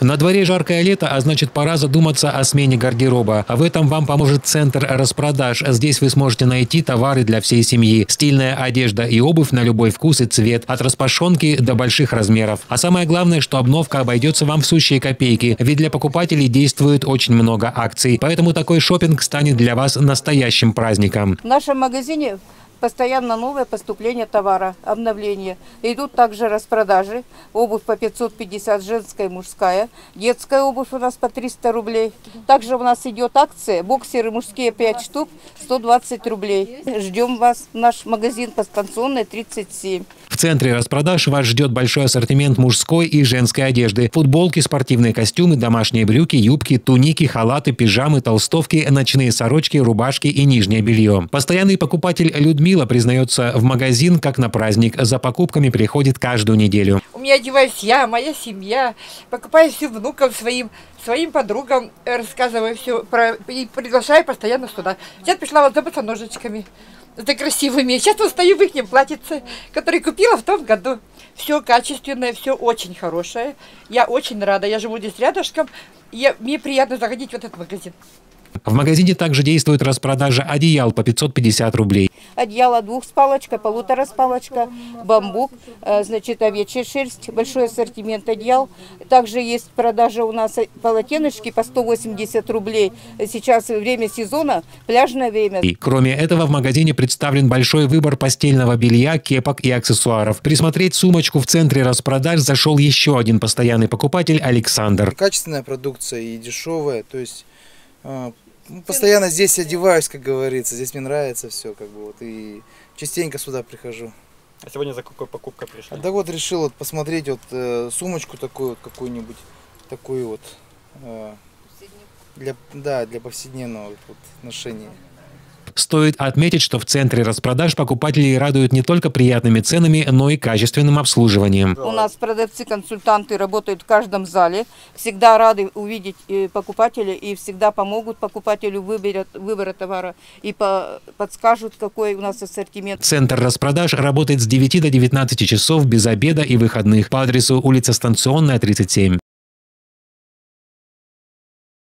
На дворе жаркое лето, а значит пора задуматься о смене гардероба. А в этом вам поможет центр распродаж. Здесь вы сможете найти товары для всей семьи. Стильная одежда и обувь на любой вкус и цвет. От распашонки до больших размеров. А самое главное, что обновка обойдется вам в сущие копейки. Ведь для покупателей действует очень много акций. Поэтому такой шопинг станет для вас настоящим праздником. В нашем магазине постоянно новое поступление товара, обновление. Идут также распродажи. Обувь по 550, женская и мужская. Детская обувь у нас по 300 рублей. Также у нас идет акция. Боксеры мужские 5 штук, 120 рублей. Ждем вас наш магазин по станционной 37. Центре распродаж вас ждет большой ассортимент мужской и женской одежды. Футболки, спортивные костюмы, домашние брюки, юбки, туники, халаты, пижамы, толстовки, ночные сорочки, рубашки и нижнее белье. Постоянный покупатель Людмила признается в магазин как на праздник. За покупками приходит каждую неделю. У меня одеваюсь я, моя семья. Покупаю все внукам своим, своим подругам, рассказываю все про, и приглашаю постоянно сюда. Сейчас пришла вот за босоножечками за красивыми. Сейчас вот стою в их платьице, который купила в том году. Все качественное, все очень хорошее. Я очень рада. Я живу здесь рядышком. Я, мне приятно заходить в этот магазин. В магазине также действует распродажа одеял по 550 рублей. Одеяло двухспалочка, полутора спалочка, бамбук, э, значит, овечья шерсть, большой ассортимент одеял. Также есть продажа у нас полотеночки по 180 рублей. Сейчас время сезона, пляжное время. И, кроме этого, в магазине представлен большой выбор постельного белья, кепок и аксессуаров. Присмотреть сумочку в центре распродаж зашел еще один постоянный покупатель Александр. Качественная продукция и дешевая, то есть постоянно здесь одеваюсь, как говорится. Здесь мне нравится все, как бы вот. И частенько сюда прихожу. А сегодня за какой покупкой пришли? А, да вот решил вот посмотреть вот э, сумочку такую вот какую-нибудь, такую вот. Э, для, да, для повседневного вот, ношения. Стоит отметить, что в центре распродаж покупателей радуют не только приятными ценами, но и качественным обслуживанием. У нас продавцы-консультанты работают в каждом зале. Всегда рады увидеть э, покупателя и всегда помогут покупателю выберет, выбора товара и по, подскажут, какой у нас ассортимент. Центр распродаж работает с 9 до 19 часов без обеда и выходных по адресу улица Станционная, 37.